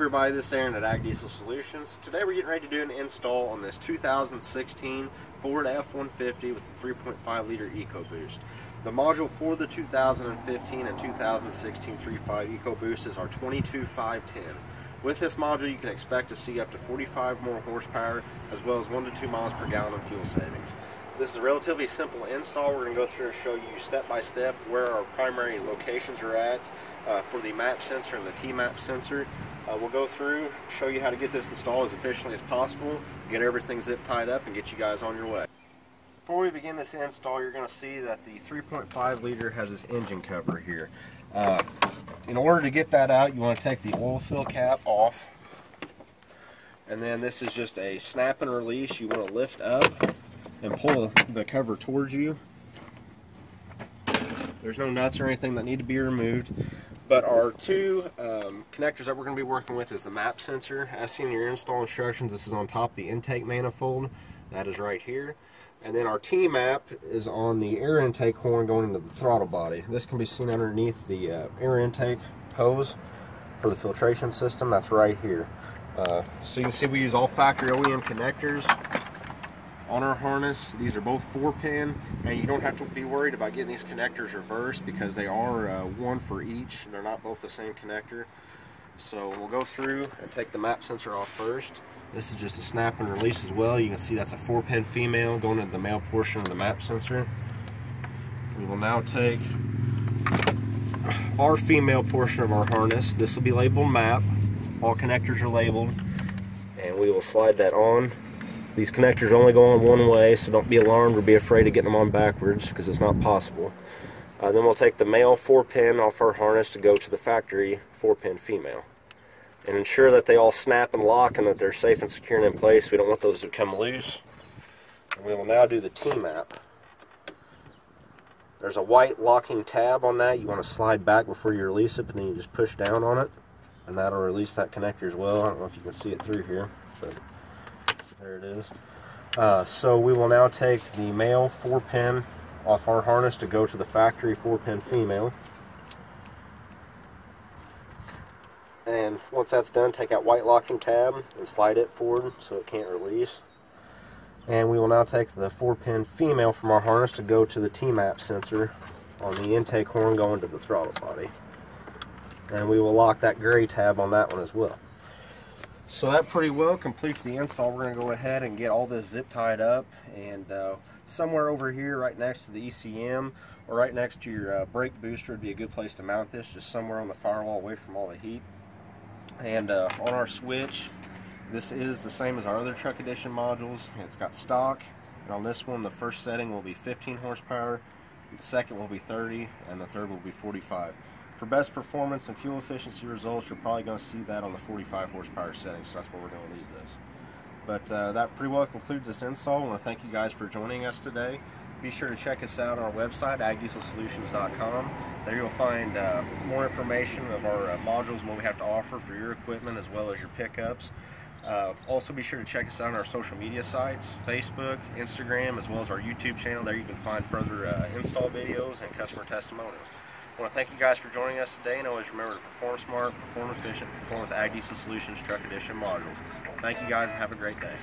everybody, this is Aaron at Ag Diesel Solutions. Today we're getting ready to do an install on this 2016 Ford F-150 with the 3.5 liter EcoBoost. The module for the 2015 and 2016 3.5 EcoBoost is our 22510. With this module you can expect to see up to 45 more horsepower as well as 1 to 2 miles per gallon of fuel savings. This is a relatively simple install. We're going to go through and show you step by step where our primary locations are at uh, for the map sensor and the T-map sensor. Uh, we'll go through, show you how to get this installed as efficiently as possible, get everything zip tied up and get you guys on your way. Before we begin this install, you're going to see that the 3.5 liter has this engine cover here. Uh, in order to get that out, you want to take the oil fill cap off. And then this is just a snap and release. You want to lift up and pull the cover towards you. There's no nuts or anything that need to be removed. But our two um, connectors that we're going to be working with is the map sensor. As seen in your install instructions, this is on top of the intake manifold. That is right here. And then our T-map is on the air intake horn going into the throttle body. This can be seen underneath the uh, air intake hose for the filtration system. That's right here. Uh, so you can see we use all factory OEM connectors on our harness. These are both four pin and you don't have to be worried about getting these connectors reversed because they are uh, one for each. They're not both the same connector. So we'll go through and take the map sensor off first. This is just a snap and release as well. You can see that's a four pin female going into the male portion of the map sensor. We will now take our female portion of our harness. This will be labeled map. All connectors are labeled. And we will slide that on these connectors only go on one way, so don't be alarmed or be afraid of getting them on backwards because it's not possible. Uh, then we'll take the male 4-pin off our harness to go to the factory 4-pin female. And ensure that they all snap and lock and that they're safe and secure and in place. We don't want those to come loose. And we will now do the T-map. There's a white locking tab on that. You want to slide back before you release it, but then you just push down on it. And that'll release that connector as well. I don't know if you can see it through here. but there it is. Uh, so we will now take the male 4 pin off our harness to go to the factory 4 pin female. And once that's done, take out white locking tab and slide it forward so it can't release. And we will now take the 4 pin female from our harness to go to the T-map sensor on the intake horn going to the throttle body. And we will lock that gray tab on that one as well. So that pretty well completes the install. We're going to go ahead and get all this zip tied up and uh, somewhere over here right next to the ECM or right next to your uh, brake booster would be a good place to mount this just somewhere on the firewall away from all the heat. And uh, on our switch this is the same as our other truck edition modules. It's got stock and on this one the first setting will be 15 horsepower, the second will be 30 and the third will be 45. For best performance and fuel efficiency results, you're probably going to see that on the 45 horsepower setting, so that's where we're going to leave this. But uh, that pretty well concludes this install. I want to thank you guys for joining us today. Be sure to check us out on our website, agdieselsolutions.com. There you'll find uh, more information of our uh, modules and what we have to offer for your equipment as well as your pickups. Uh, also be sure to check us out on our social media sites, Facebook, Instagram, as well as our YouTube channel. There you can find further uh, install videos and customer testimonials. I want to thank you guys for joining us today, and always remember to perform smart, perform efficient, perform with Ag Diesel Solutions Truck Edition modules. Thank you guys, and have a great day.